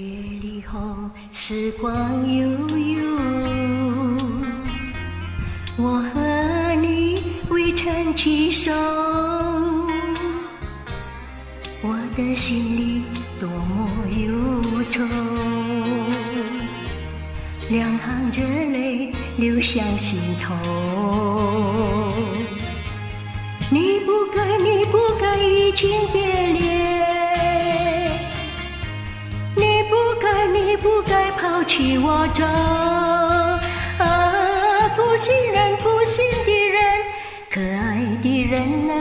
别离后，时光悠悠，我和你未曾牵手，我的心里多么忧愁，两行热泪流向心头。你不该，你不该移情别该抛弃我走，啊，负心人，负心的人，可爱的人啊，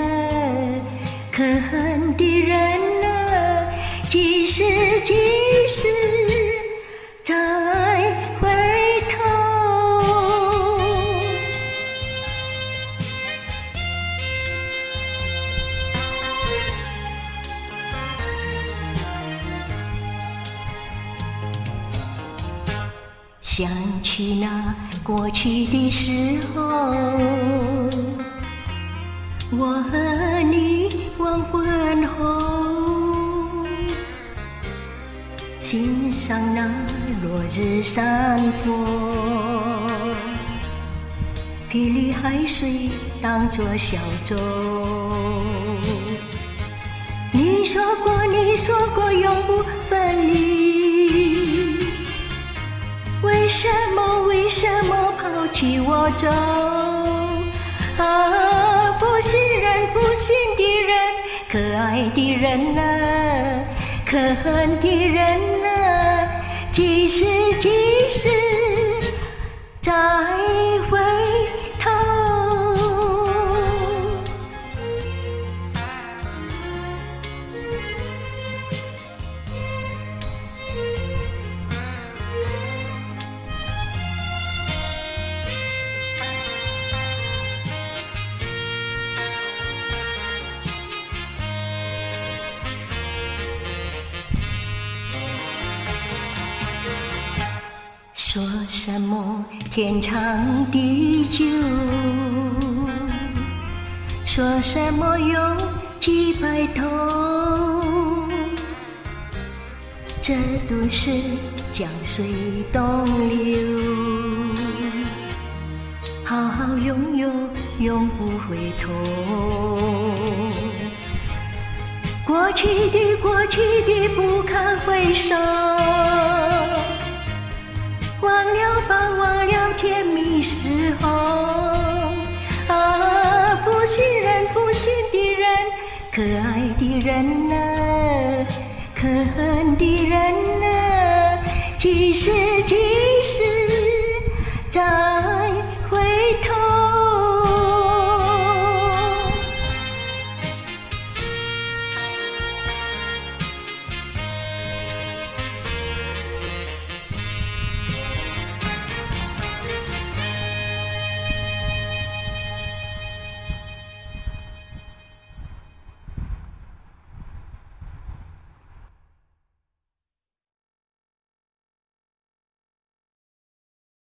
可恨的人啊，几时几想起那过去的时候，我和你黄昏后，欣赏那落日山坡，霹雳海水当作小舟。你说过，你说过永不分离。为什么？为什么抛弃我走？啊，负心人，负心的人，可爱的人啊，可恨的人啊，几时几说什么天长地久？说什么永几白头？这都是江水东流，好好拥有，永不回头。过去的，过去的不堪回首。忘了吧，忘了甜蜜时候。啊，负心人，负心的人，可爱的人啊，可恨的人啊，几世几？